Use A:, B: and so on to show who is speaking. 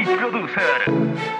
A: Wasabi Producer.